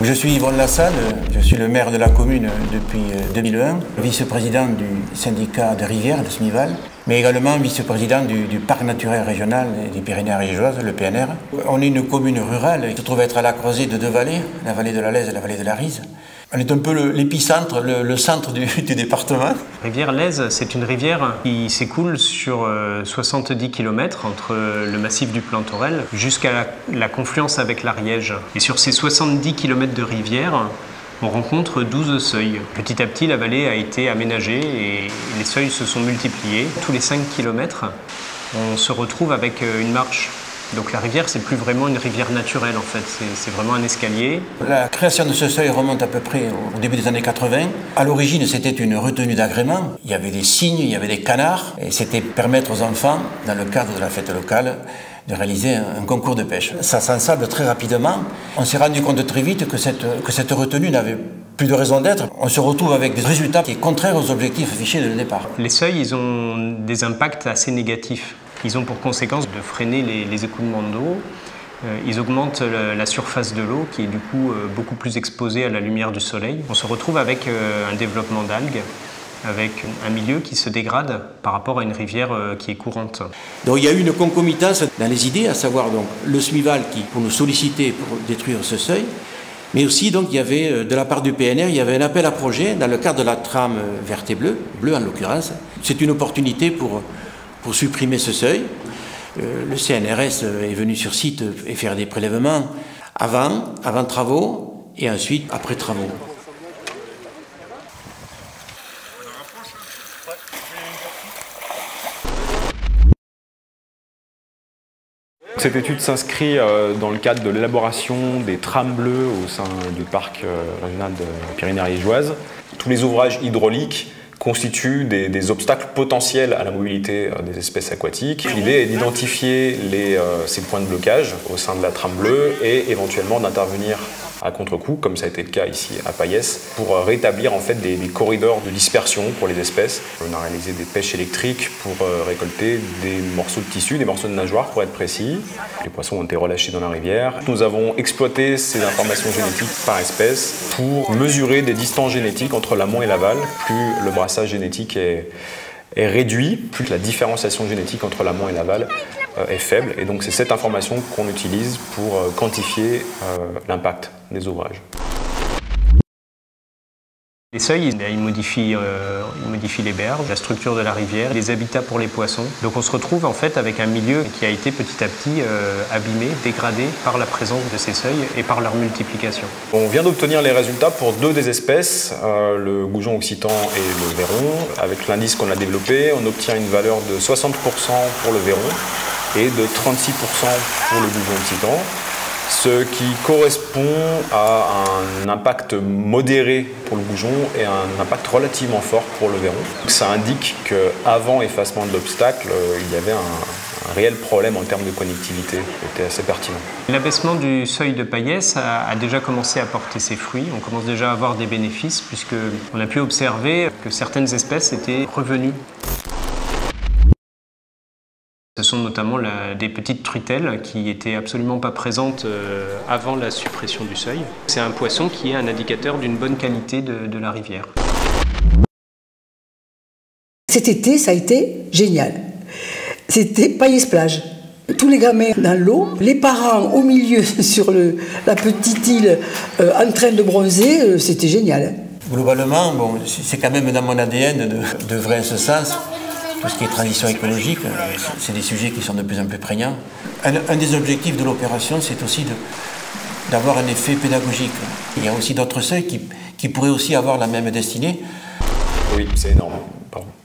Je suis Yvonne Lassalle, je suis le maire de la commune depuis 2001, vice-président du syndicat de rivières, le SMIVAL, mais également vice-président du, parc naturel régional des Pyrénées ariégeoises, le PNR. On est une commune rurale qui se trouve être à la croisée de deux vallées, la vallée de la Lèze et la vallée de la Rise. On est un peu l'épicentre, le, centre du, département. Rivière Lèze, c'est une rivière qui s'écoule sur 70 euh, km entre le massif du Plantorel jusqu'à la, confluence avec l'Ariège. Et sur ces 70 km de rivière, on rencontre 12 seuils. Petit à petit, la vallée a été aménagée et les seuils se sont multipliés. Tous les 5 km, on se retrouve avec euh, une marche donc la rivière, c'est plus vraiment une rivière naturelle en fait, c'est vraiment un escalier. La création de ce seuil remonte à peu près au début des années 80. À l'origine, c'était une retenue d'agrément. Il y avait des cygnes, il y avait des canards, et c'était permettre aux enfants, dans le cadre de la fête locale, de réaliser un, concours de pêche. Ça s'ensable très rapidement. On s'est rendu compte très vite que cette, que cette retenue n'avait plus de raison d'être. On se retrouve avec des résultats qui sont contraires aux objectifs affichés dès le départ. Les seuils, ils ont des impacts assez négatifs. Ils ont pour conséquence de freiner les, écoulements d'eau. Euh, ils augmentent la surface de l'eau qui est du coup euh, beaucoup plus exposée à la lumière du soleil. On se retrouve avec euh, un développement d'algues, avec un milieu qui se dégrade par rapport à une rivière qui est courante. Donc il y a eu une concomitance dans les idées, à savoir donc le SMIVAL qui pour nous solliciter pour détruire ce seuil, mais aussi donc il y avait de la part du PNR, il y avait un appel à projet dans le cadre de la trame verte et bleue, bleue en l'occurrence. C'est une opportunité pour pour supprimer ce seuil. Euh, le CNRS est venu sur site et faire des prélèvements avant, avant travaux et ensuite après travaux. Cette étude s'inscrit euh, dans le cadre de l'élaboration des trames bleues au sein du parc euh, régional de Pyrénées-Ariégeoise. Tous les ouvrages hydrauliques constituent des, obstacles potentiels à la mobilité euh, des espèces aquatiques. L'idée est d'identifier euh, ces points de blocage au sein de la trame bleue et éventuellement d'intervenir à contre-coup, comme ça a été le cas ici à Payès, pour euh, rétablir en fait des, corridors de dispersion pour les espèces. On a réalisé des pêches électriques pour euh, récolter des morceaux de tissu, des morceaux de nageoires pour être précis. Les poissons ont été relâchés dans la rivière. Nous avons exploité ces informations génétiques par espèce pour mesurer des distances génétiques entre l'amont et l'aval. Plus le brassage génétique est réduit, plus la différenciation génétique entre l'amont et l'aval est faible. Et donc c'est cette information qu'on utilise pour euh, quantifier euh, l'impact des ouvrages. Les seuils, ils modifient, euh, les berges, la structure de la rivière, les habitats pour les poissons. Donc on se retrouve en fait avec un milieu qui a été petit à petit euh, abîmé, dégradé par la présence de ces seuils et par leur multiplication. On vient d'obtenir les résultats pour deux des espèces, euh, le goujon occitan et le verron. Avec l'indice qu'on a développé, on obtient une valeur de 60% pour le verron et de 36% pour le goujon occitan ce qui correspond à un impact modéré pour le goujon et un impact relativement fort pour le verron. Ça indique qu'avant effacement de l'obstacle, euh, il y avait un, réel problème en termes de connectivité, était assez pertinent. L'abaissement du seuil de Payès a, déjà commencé à porter ses fruits. On commence déjà à avoir des bénéfices puisqu'on a pu observer que certaines espèces étaient revenues ce sont notamment des petites truitelles qui étaient absolument pas présentes euh, avant la suppression du seuil. C'est un poisson qui est un indicateur d'une bonne qualité de, la rivière. Cet été, ça a été génial. C'était paillès-plage. Tous les gamins dans l'eau, les parents au milieu sur la petite île euh, en train de bronzer, euh, c'était génial. Globalement, bon, c'est quand même dans mon ADN de, de vrai ce sens tout ce qui est transition écologique, euh, c'est des sujets qui sont de plus en plus prégnants. Un, des objectifs de l'opération, c'est aussi d'avoir un effet pédagogique. Il y a aussi d'autres seuils qui, qui, pourraient aussi avoir la même destinée. Oui, c'est énorme.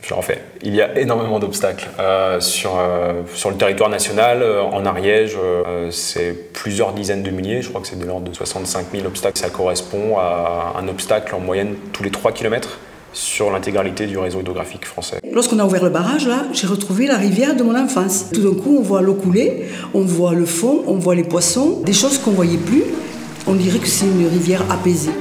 je refais. Il y a énormément d'obstacles euh, sur, euh, sur le territoire national. en Ariège, c'est plusieurs dizaines de milliers. Je crois que c'est de l'ordre de 65 000 obstacles. Ça correspond à un obstacle en moyenne tous les 3 km sur l'intégralité du réseau hydrographique français. Lorsqu'on a ouvert le barrage, là, j'ai retrouvé la rivière de mon enfance. Tout d'un coup, on voit l'eau couler, on voit le fond, on voit les poissons, des choses qu'on voyait plus. On dirait que c'est une rivière apaisée.